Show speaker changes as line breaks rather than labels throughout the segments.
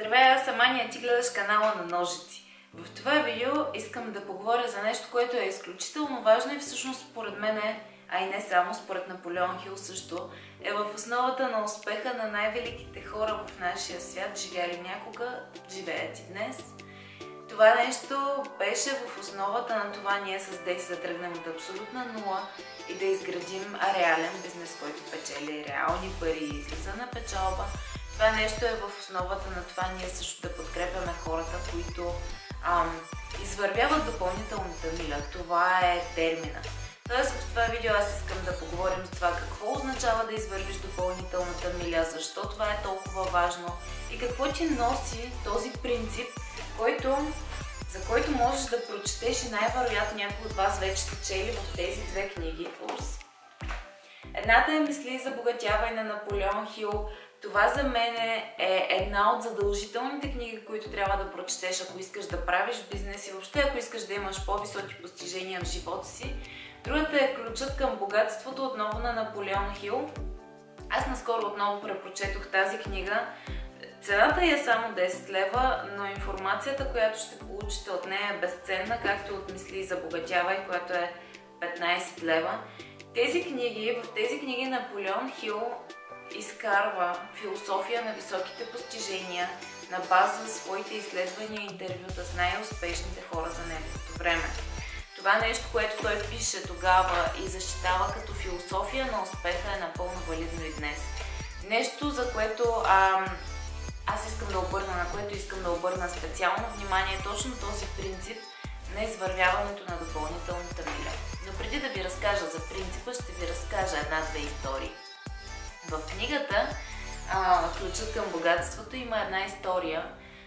Здравей, аз съм Аня, ти гледаш канала на Ножици. В това видео искам да поговоря за нещо, което е изключително важно и всъщност според мен е, а и не само според Наполеон Хил също, е в основата на успеха на най-великите хора в нашия свят, живяли някога, живеят и днес. Това нещо беше в основата на това ние с Деси да тръгнем от абсолютна нула и да изградим реален бизнес, който печели реални пари и излиза на печалба – това нещо е в основата на това ние също да подкрепяме хората, които ам, извървяват допълнителната миля. Това е термина. Тоест в това видео аз искам да поговорим за това какво означава да извървиш допълнителната миля, защо това е толкова важно и какво ти носи този принцип, който, за който можеш да прочетеш и най-вероятно някой от вас вече сте чели в тези две книги. Упс. Едната е Мисли за богатяване на Наполеон Хил, това за мен е една от задължителните книги, които трябва да прочетеш, ако искаш да правиш бизнес и въобще ако искаш да имаш по-високи постижения в живота си. Другата е Ключът към богатството отново на Наполеон Хил. Аз наскоро отново препрочетох тази книга. Цената е само 10 лева, но информацията, която ще получите от нея е безценна, както от Мисли и забогатявай, която е 15 лева. Тези книги, в тези книги Наполеон Хил изкарва философия на високите постижения на база на своите изследвания и интервюта с най-успешните хора за неговото време. Това нещо, което той пише тогава и защитава като философия на успеха е напълно валидно и днес. Нещо, за което а, аз искам да обърна, на което искам да обърна специално внимание, е точно този принцип на извървяването на допълнителната миля. Но преди да ви разкажа за принципа, ще ви разкажа една-две истории. В книгата Ключът към богатството има една история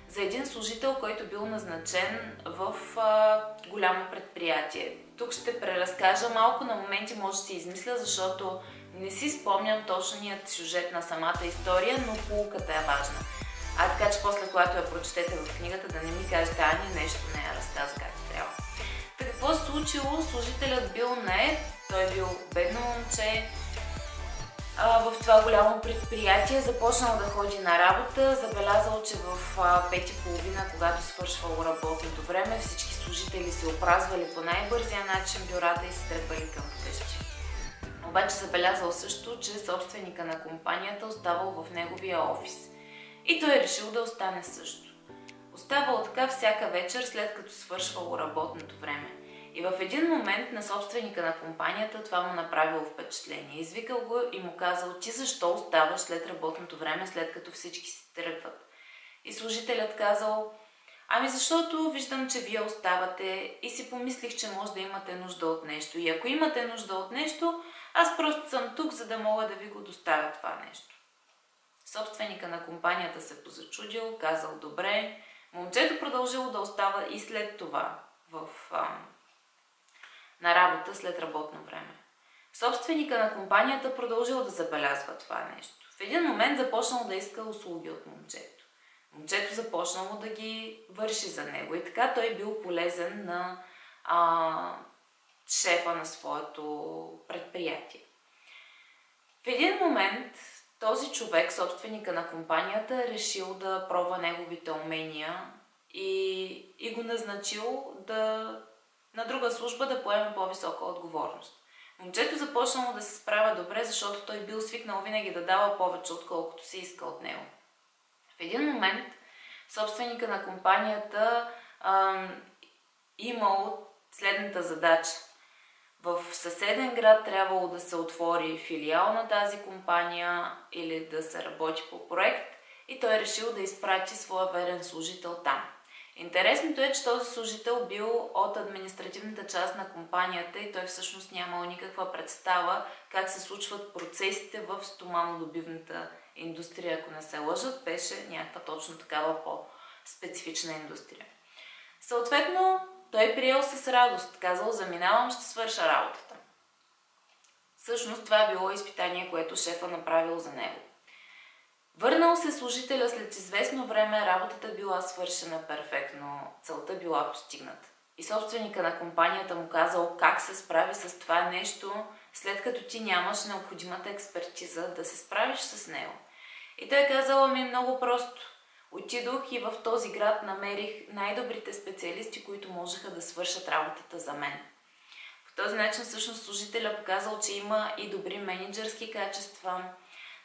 за един служител, който бил назначен в а, голямо предприятие. Тук ще преразкажа малко на моменти, може да си измисля, защото не си спомням точният сюжет на самата история, но полуката е важна. А така че после, когато я прочетете в книгата, да не ми кажете, Ани нещо не я разказа как трябва. Така какво се случило? Служителят бил не, той бил бедно момче, в това голямо предприятие, започнал да ходи на работа, забелязал, че в 5.30, когато свършвало работното време, всички служители се опразвали по най-бързия начин бюрата и се трепали към вкъщи. Обаче забелязал също, че собственика на компанията оставал в неговия офис. И той е решил да остане също. Оставал така всяка вечер, след като свършвало работното време. И в един момент на собственика на компанията това му направило впечатление. Извикал го и му казал, ти защо оставаш след работното време, след като всички си тръгват? И служителят казал, ами защото виждам, че вие оставате и си помислих, че може да имате нужда от нещо. И ако имате нужда от нещо, аз просто съм тук, за да мога да ви го доставя това нещо. Собственика на компанията се позачудил, казал добре. Момчето продължило да остава и след това в на работа след работно време. Собственика на компанията продължил да забелязва това нещо. В един момент започнал да иска услуги от момчето. Момчето започнало да ги върши за него и така той бил полезен на а, шефа на своето предприятие. В един момент този човек, собственика на компанията, решил да пробва неговите умения и, и го назначил да на друга служба да поеме по-висока отговорност. Момчето започнало да се справя добре, защото той бил свикнал винаги да дава повече, отколкото се иска от него. В един момент собственика на компанията ам, имал следната задача. В съседен град трябвало да се отвори филиал на тази компания или да се работи по проект и той решил да изпрати своя верен служител там. Интересното е, че този служител бил от административната част на компанията и той всъщност нямал никаква представа как се случват процесите в стоманодобивната индустрия, ако не се лъжат, беше някаква точно такава по-специфична индустрия. Съответно, той приел с радост, казал, заминавам, ще свърша работата. Всъщност това било изпитание, което шефа направил за него. Върнал се служителя след известно време, работата била свършена перфектно, целта била постигната. И собственика на компанията му казал как се справи с това нещо, след като ти нямаш необходимата експертиза да се справиш с него. И той казал ми много просто. Отидох и в този град намерих най-добрите специалисти, които можеха да свършат работата за мен. По този начин всъщност служителя показал, че има и добри менеджерски качества.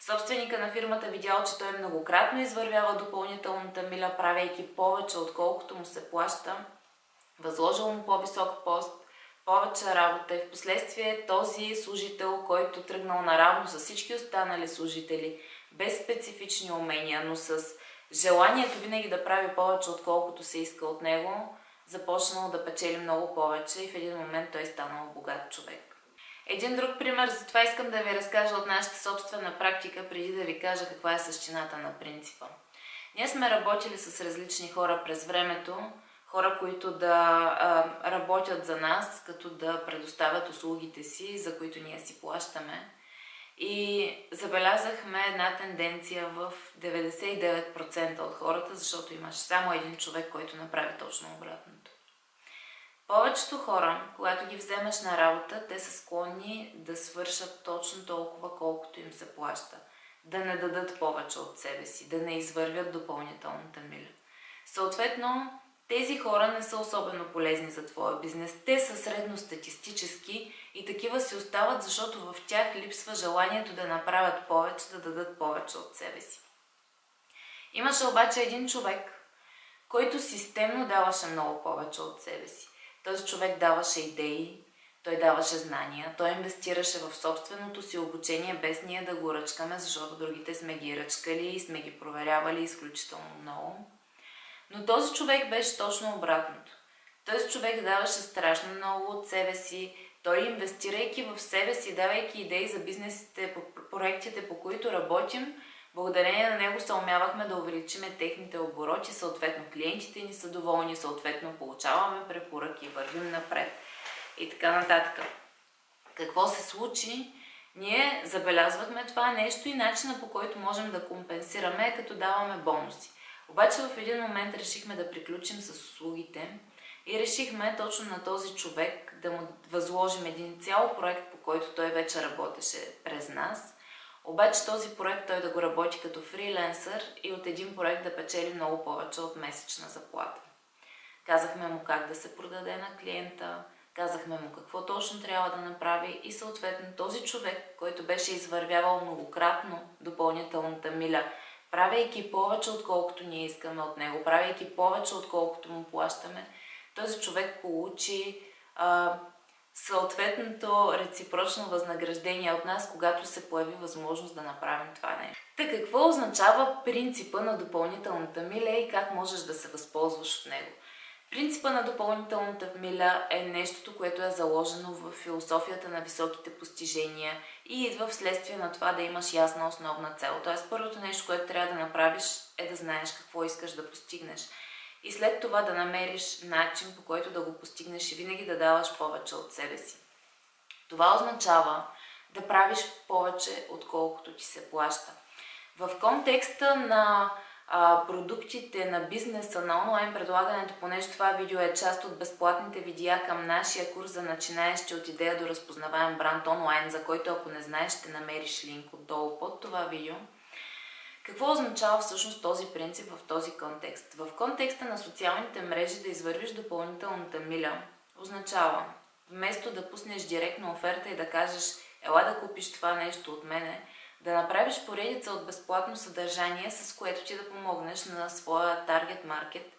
Собственика на фирмата видял, че той многократно извървява допълнителната миля, правейки повече, отколкото му се плаща. Възложил му по-висок пост, повече работа и в последствие този служител, който тръгнал наравно с всички останали служители, без специфични умения, но с желанието винаги да прави повече, отколкото се иска от него, започнал да печели много повече и в един момент той станал богат човек. Един друг пример за това искам да ви разкажа от нашата собствена практика, преди да ви кажа каква е същината на принципа. Ние сме работили с различни хора през времето, хора, които да а, работят за нас, като да предоставят услугите си, за които ние си плащаме. И забелязахме една тенденция в 99% от хората, защото имаше само един човек, който направи точно обратното. Повечето хора, когато ги вземеш на работа, те са склонни да свършат точно толкова, колкото им се плаща. Да не дадат повече от себе си, да не извървят допълнителната миля. Съответно, тези хора не са особено полезни за твоя бизнес. Те са средностатистически и такива си остават, защото в тях липсва желанието да направят повече, да дадат повече от себе си. Имаше обаче един човек, който системно даваше много повече от себе си. Този човек даваше идеи, той даваше знания, той инвестираше в собственото си обучение без ние да го ръчкаме, защото другите сме ги ръчкали и сме ги проверявали изключително много. Но този човек беше точно обратното. Този човек даваше страшно много от себе си. Той, инвестирайки в себе си, давайки идеи за бизнесите, проектите, по които работим, благодарение на него се умявахме да увеличиме техните обороти, съответно клиентите ни са доволни, съответно получаваме препоръки, вървим напред и така нататък. Какво се случи? Ние забелязвахме това нещо и начина по който можем да компенсираме е като даваме бонуси. Обаче в един момент решихме да приключим с услугите и решихме точно на този човек да му възложим един цял проект, по който той вече работеше през нас. Обаче този проект той да го работи като фриленсър и от един проект да печели много повече от месечна заплата. Казахме му как да се продаде на клиента, казахме му какво точно трябва да направи и съответно този човек, който беше извървявал многократно допълнителната миля правейки повече, отколкото ние искаме от него, правейки повече, отколкото му плащаме, този човек получи а, съответното реципрочно възнаграждение от нас, когато се появи възможност да направим това нещо. Та какво означава принципа на допълнителната миля и как можеш да се възползваш от него? Принципа на допълнителната миля е нещото, което е заложено в философията на високите постижения и идва вследствие на това да имаш ясна основна цел. Тоест, първото нещо, което трябва да направиш е да знаеш какво искаш да постигнеш. И след това да намериш начин, по който да го постигнеш и винаги да даваш повече от себе си. Това означава да правиш повече, отколкото ти се плаща. В контекста на а, продуктите на бизнеса, на онлайн предлагането, понеже това видео е част от безплатните видеа към нашия курс за начинаещи от идея до разпознаваем бранд онлайн, за който ако не знаеш, ще намериш линк отдолу под това видео. Какво означава всъщност този принцип в този контекст? В контекста на социалните мрежи да извървиш допълнителната миля означава вместо да пуснеш директна оферта и да кажеш ела да купиш това нещо от мене, да направиш поредица от безплатно съдържание, с което ти да помогнеш на своя таргет маркет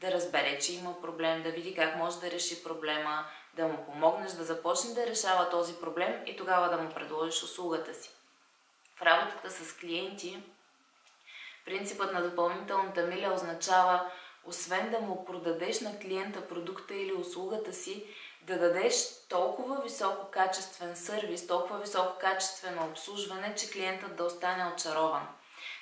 да разбере, че има проблем, да види как може да реши проблема, да му помогнеш да започне да решава този проблем и тогава да му предложиш услугата си. В работата с клиенти принципът на допълнителната миля означава освен да му продадеш на клиента продукта или услугата си, да дадеш толкова високо качествен сервис, толкова високо качествено обслужване, че клиентът да остане очарован.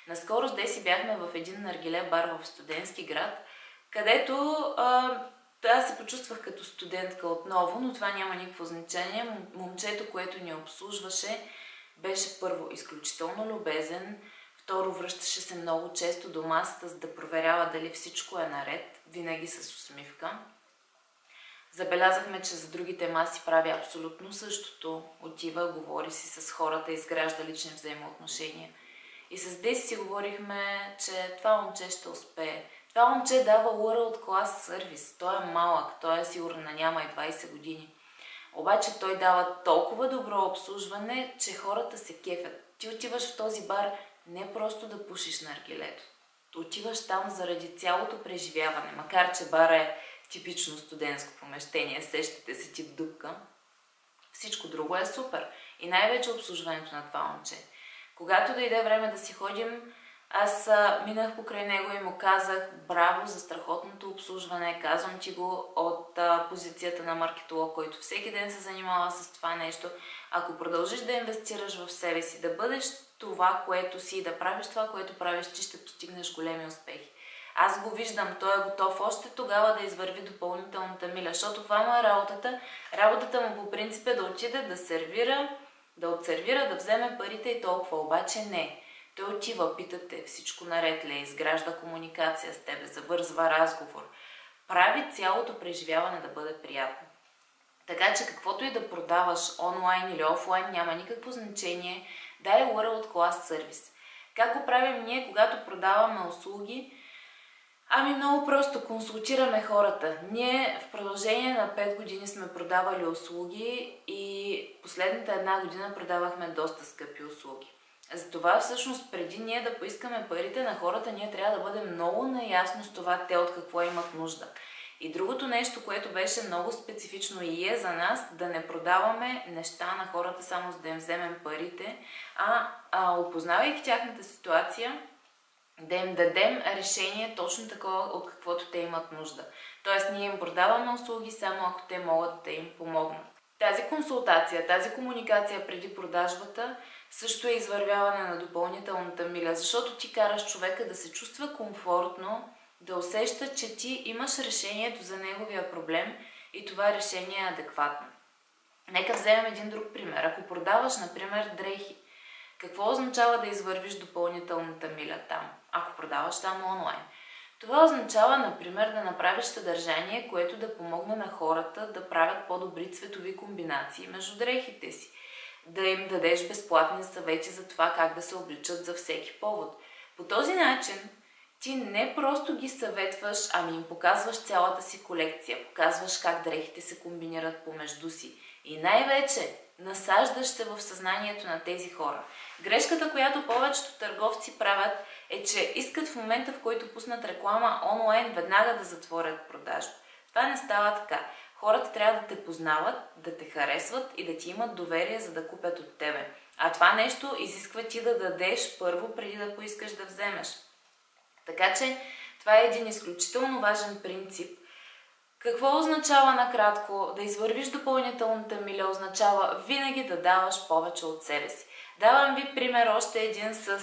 Наскоро с Деси бяхме в един наргиле бар в студентски град, където а, аз се почувствах като студентка отново, но това няма никакво значение. Момчето, което ни обслужваше, беше първо изключително любезен, второ връщаше се много често до масата, за да проверява дали всичко е наред, винаги с усмивка. Забелязахме, че за другите маси прави абсолютно същото. Отива, говори си с хората, изгражда лични взаимоотношения. И с Деси си говорихме, че това момче ще успее. Това момче дава World Class сервис. Той е малък, той е сигурно няма и 20 години. Обаче той дава толкова добро обслужване, че хората се кефят. Ти отиваш в този бар не просто да пушиш на аргилето. Отиваш там заради цялото преживяване, макар че бар е типично студентско помещение, сещате се тип дупка. Всичко друго е супер. И най-вече обслужването на това момче. Когато дойде време да си ходим, аз минах покрай него и му казах браво за страхотното обслужване. Казвам ти го от позицията на маркетолог, който всеки ден се занимава с това нещо. Ако продължиш да инвестираш в себе си, да бъдеш това, което си, да правиш това, което правиш, ти ще постигнеш големи успехи. Аз го виждам, той е готов още тогава да извърви допълнителната миля, защото това му е работата. Работата му по принцип е да отиде да сервира, да отсервира, да вземе парите и толкова. Обаче не. Той отива, питате всичко наред ли, е, изгражда комуникация с тебе, завързва разговор. Прави цялото преживяване да бъде приятно. Така че каквото и да продаваш онлайн или офлайн, няма никакво значение. Дай World Class сервис. Как го правим ние, когато продаваме услуги? Ами много просто консултираме хората. Ние в продължение на 5 години сме продавали услуги и последната една година продавахме доста скъпи услуги. Затова всъщност преди ние да поискаме парите на хората, ние трябва да бъдем много наясно с това те от какво имат нужда. И другото нещо, което беше много специфично и е за нас, да не продаваме неща на хората само за да им вземем парите, а, а опознавайки тяхната ситуация, да им дадем решение точно такова, от каквото те имат нужда. Тоест, ние им продаваме услуги само ако те могат да им помогнат. Тази консултация, тази комуникация преди продажбата също е извървяване на допълнителната миля, защото ти караш човека да се чувства комфортно, да усеща, че ти имаш решението за неговия проблем и това решение е адекватно. Нека вземем един друг пример. Ако продаваш, например, дрехи, какво означава да извървиш допълнителната миля там, ако продаваш само онлайн? Това означава, например, да направиш съдържание, което да помогне на хората да правят по-добри цветови комбинации между дрехите си. Да им дадеш безплатни съвети за това как да се обличат за всеки повод. По този начин ти не просто ги съветваш, ами им показваш цялата си колекция, показваш как дрехите се комбинират помежду си. И най-вече насаждаш се в съзнанието на тези хора. Грешката, която повечето търговци правят, е, че искат в момента, в който пуснат реклама онлайн, веднага да затворят продажба. Това не става така. Хората трябва да те познават, да те харесват и да ти имат доверие, за да купят от тебе. А това нещо изисква ти да дадеш първо, преди да поискаш да вземеш. Така че това е един изключително важен принцип. Какво означава накратко? Да извървиш допълнителната миля означава винаги да даваш повече от себе си. Давам ви пример още един с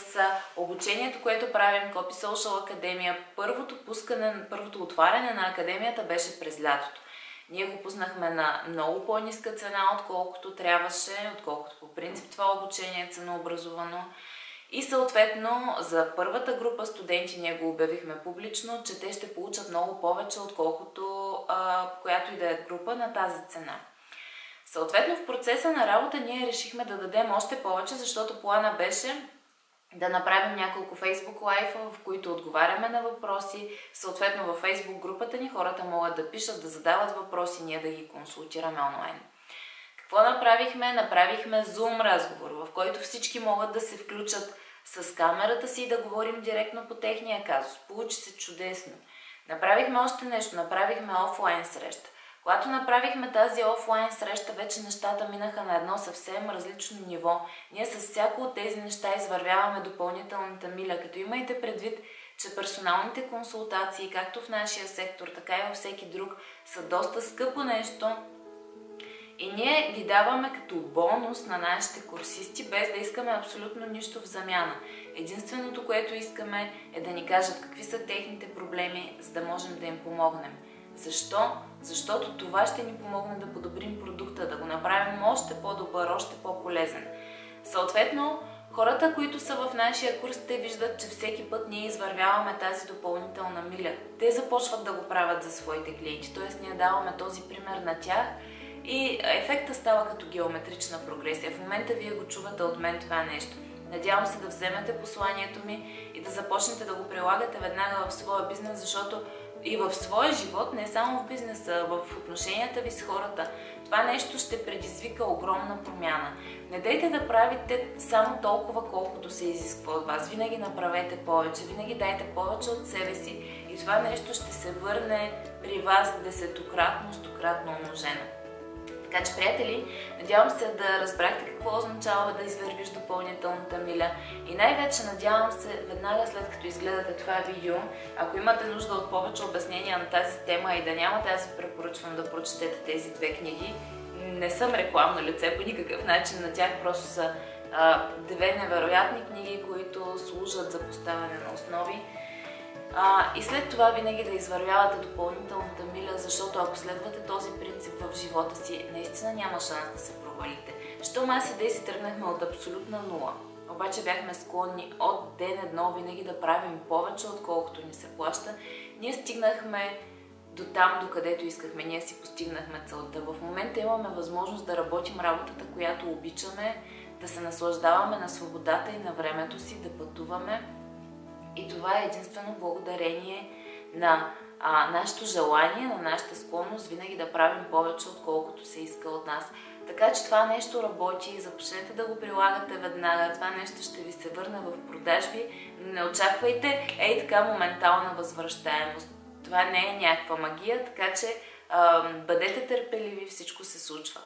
обучението, което правим Copy Social Академия. Първото пускане, първото отваряне на академията беше през лятото. Ние го пуснахме на много по-ниска цена, отколкото трябваше, отколкото по принцип това обучение е ценообразувано. И съответно за първата група студенти ние го обявихме публично, че те ще получат много повече, отколкото а, която и да е група на тази цена. Съответно в процеса на работа ние решихме да дадем още повече, защото плана беше да направим няколко Facebook лайфа, в които отговаряме на въпроси. Съответно във Facebook групата ни хората могат да пишат, да задават въпроси, ние да ги консултираме онлайн. Какво направихме? Направихме Zoom разговор, в който всички могат да се включат с камерата си и да говорим директно по техния казус. Получи се чудесно. Направихме още нещо, направихме офлайн среща. Когато направихме тази офлайн среща, вече нещата минаха на едно съвсем различно ниво. Ние с всяко от тези неща извървяваме допълнителната миля, като имайте предвид, че персоналните консултации, както в нашия сектор, така и във всеки друг, са доста скъпо нещо, и ние ги даваме като бонус на нашите курсисти, без да искаме абсолютно нищо в замяна. Единственото, което искаме е да ни кажат какви са техните проблеми, за да можем да им помогнем. Защо? Защото това ще ни помогне да подобрим продукта, да го направим още по-добър, още по-полезен. Съответно, хората, които са в нашия курс, те виждат, че всеки път ние извървяваме тази допълнителна миля. Те започват да го правят за своите клиенти, т.е. ние даваме този пример на тях и ефекта става като геометрична прогресия. В момента вие го чувате от мен това нещо. Надявам се да вземете посланието ми и да започнете да го прилагате веднага в своя бизнес, защото и в своя живот, не само в бизнеса, в отношенията ви с хората, това нещо ще предизвика огромна промяна. Не дайте да правите само толкова, колкото се изисква от вас. Винаги направете повече, винаги дайте повече от себе си и това нещо ще се върне при вас десетократно, стократно умножено. Така че, приятели, надявам се да разбрахте какво означава да извървиш допълнителната миля и най-вече надявам се, веднага след като изгледате това видео, ако имате нужда от повече обяснения на тази тема и да нямате, аз ви препоръчвам да прочетете тези две книги. Не съм рекламно лице по никакъв начин на тях, просто са а, две невероятни книги, които служат за поставяне на основи. А, и след това винаги да извървявате допълнителната миля, защото ако следвате този принцип в живота си, наистина няма шанс да се провалите. Щом аз и Деси тръгнахме от абсолютна нула, обаче бяхме склонни от ден едно винаги да правим повече, отколкото ни се плаща, ние стигнахме до там, до където искахме. Ние си постигнахме целта. В момента имаме възможност да работим работата, която обичаме, да се наслаждаваме на свободата и на времето си, да пътуваме, и това е единствено благодарение на а, нашето желание, на нашата склонност винаги да правим повече, отколкото се иска от нас. Така че това нещо работи, започнете да го прилагате веднага, това нещо ще ви се върне в продажби, не очаквайте ей така моментална възвръщаемост. Това не е някаква магия, така че а, бъдете търпеливи, всичко се случва.